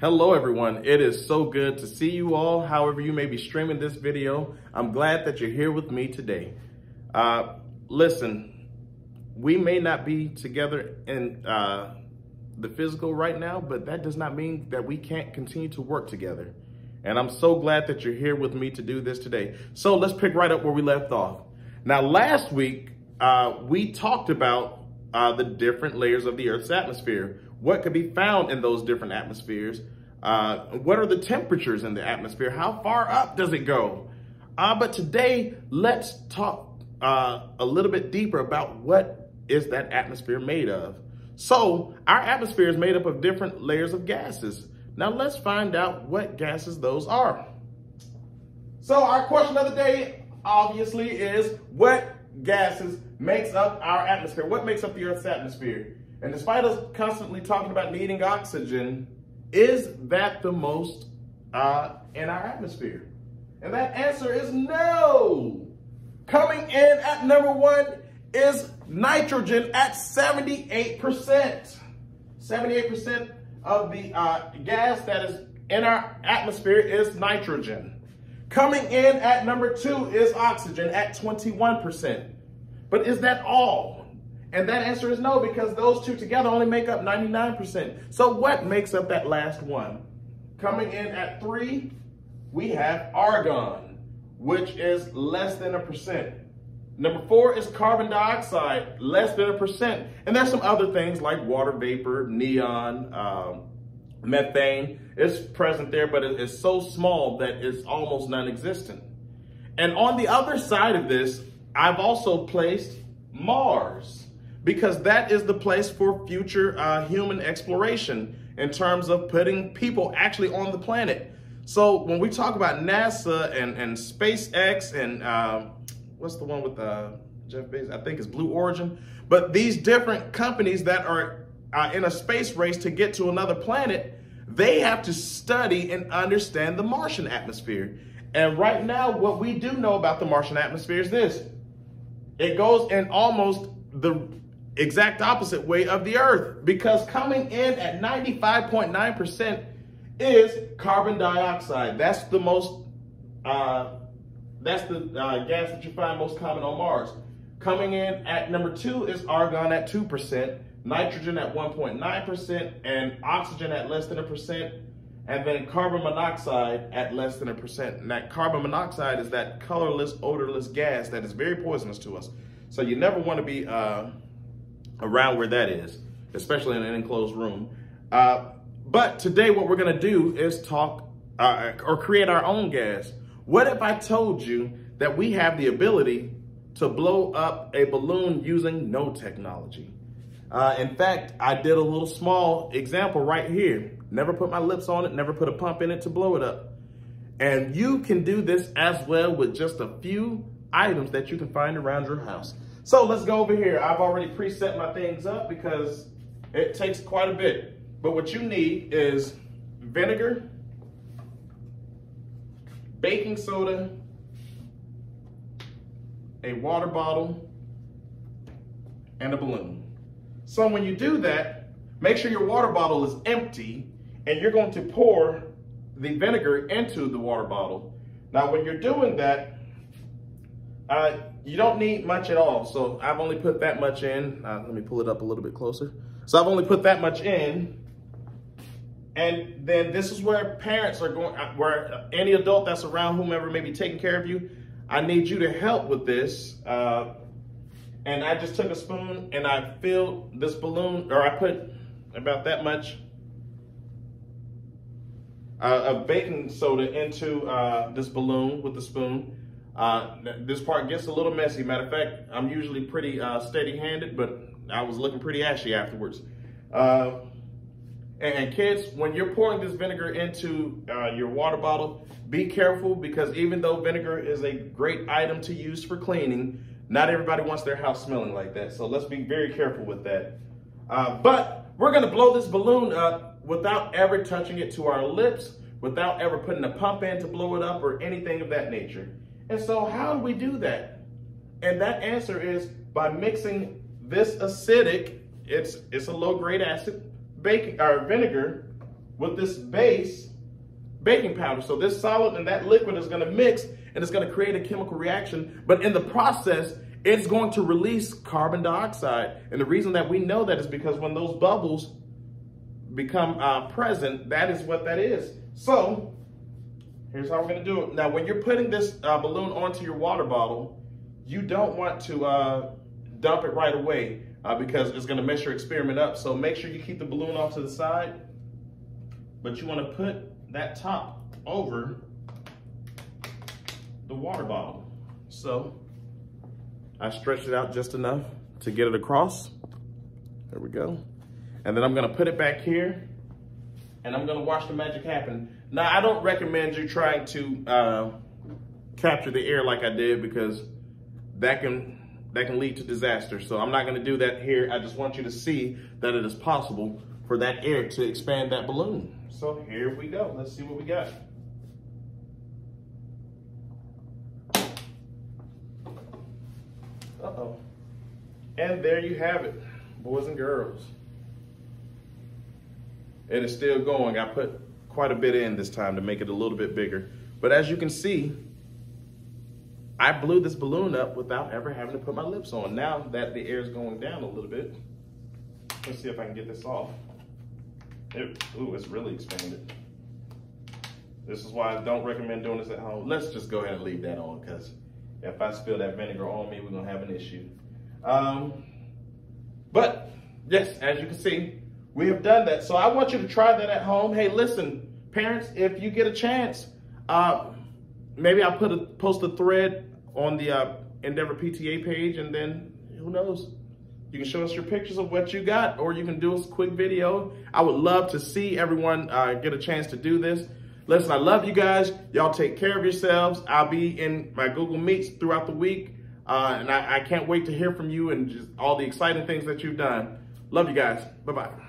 Hello everyone, it is so good to see you all, however you may be streaming this video. I'm glad that you're here with me today. Uh, listen, we may not be together in uh, the physical right now, but that does not mean that we can't continue to work together. And I'm so glad that you're here with me to do this today. So let's pick right up where we left off. Now, last week, uh, we talked about uh, the different layers of the Earth's atmosphere what could be found in those different atmospheres, uh, what are the temperatures in the atmosphere, how far up does it go? Uh, but today, let's talk uh, a little bit deeper about what is that atmosphere made of. So our atmosphere is made up of different layers of gases. Now let's find out what gases those are. So our question of the day obviously is what gases makes up our atmosphere? What makes up the Earth's atmosphere? And despite us constantly talking about needing oxygen, is that the most uh, in our atmosphere? And that answer is no. Coming in at number one is nitrogen at 78%. 78% of the uh, gas that is in our atmosphere is nitrogen. Coming in at number two is oxygen at 21%. But is that all? And that answer is no, because those two together only make up 99%. So what makes up that last one? Coming in at three, we have argon, which is less than a percent. Number four is carbon dioxide, less than a percent. And there's some other things like water vapor, neon, um, methane. It's present there, but it's so small that it's almost non-existent. And on the other side of this, I've also placed Mars because that is the place for future uh, human exploration in terms of putting people actually on the planet. So when we talk about NASA and, and SpaceX and uh, what's the one with uh, Jeff Bezos? I think it's Blue Origin. But these different companies that are uh, in a space race to get to another planet, they have to study and understand the Martian atmosphere. And right now, what we do know about the Martian atmosphere is this. It goes in almost the exact opposite way of the earth because coming in at 95.9% is carbon dioxide. That's the most, uh, that's the uh, gas that you find most common on Mars. Coming in at number two is argon at 2%, nitrogen at 1.9%, and oxygen at less than a percent, and then carbon monoxide at less than a percent. And that carbon monoxide is that colorless, odorless gas that is very poisonous to us. So you never want to be uh, around where that is, especially in an enclosed room. Uh, but today what we're gonna do is talk uh, or create our own gas. What if I told you that we have the ability to blow up a balloon using no technology? Uh, in fact, I did a little small example right here. Never put my lips on it, never put a pump in it to blow it up. And you can do this as well with just a few items that you can find around your house. So let's go over here. I've already preset my things up because it takes quite a bit. But what you need is vinegar, baking soda, a water bottle, and a balloon. So when you do that, make sure your water bottle is empty and you're going to pour the vinegar into the water bottle. Now when you're doing that, uh, you don't need much at all. So I've only put that much in. Uh, let me pull it up a little bit closer. So I've only put that much in. And then this is where parents are going, uh, where any adult that's around whomever may be taking care of you, I need you to help with this. Uh, and I just took a spoon and I filled this balloon, or I put about that much uh, of baking soda into uh, this balloon with the spoon. Uh, this part gets a little messy. Matter of fact, I'm usually pretty uh, steady-handed, but I was looking pretty ashy afterwards. Uh, and, kids, when you're pouring this vinegar into uh, your water bottle, be careful because even though vinegar is a great item to use for cleaning, not everybody wants their house smelling like that. So let's be very careful with that. But we're gonna blow this balloon up without ever touching it to our lips, without ever putting a pump in to blow it up or anything of that nature. And so how do we do that? And that answer is by mixing this acidic, it's, it's a low grade acid, baking or vinegar with this base baking powder. So this solid and that liquid is gonna mix and it's gonna create a chemical reaction. But in the process, it's going to release carbon dioxide. And the reason that we know that is because when those bubbles become uh, present, that is what that is. So here's how we're gonna do it. Now, when you're putting this uh, balloon onto your water bottle, you don't want to uh, dump it right away uh, because it's gonna mess your experiment up. So make sure you keep the balloon off to the side, but you wanna put that top over the water bottle. So I stretched it out just enough to get it across. There we go. And then I'm gonna put it back here and I'm gonna watch the magic happen. Now, I don't recommend you trying to uh, capture the air like I did because that can that can lead to disaster. So I'm not gonna do that here. I just want you to see that it is possible for that air to expand that balloon. So here we go. Let's see what we got. Uh-oh. And there you have it, boys and girls. It is still going. I put quite a bit in this time to make it a little bit bigger. But as you can see, I blew this balloon up without ever having to put my lips on. Now that the air is going down a little bit, let's see if I can get this off. It, ooh, it's really expanded. This is why I don't recommend doing this at home. Let's just go ahead and leave that on because if I spill that vinegar on me, we're gonna have an issue. Um, but yes, as you can see, we have done that. So I want you to try that at home. Hey, listen, parents, if you get a chance, uh, maybe I'll put a post a thread on the uh, Endeavor PTA page, and then who knows, you can show us your pictures of what you got, or you can do a quick video. I would love to see everyone uh, get a chance to do this. Listen, I love you guys. Y'all take care of yourselves. I'll be in my Google Meets throughout the week. Uh, and I, I can't wait to hear from you and just all the exciting things that you've done. Love you guys. Bye-bye.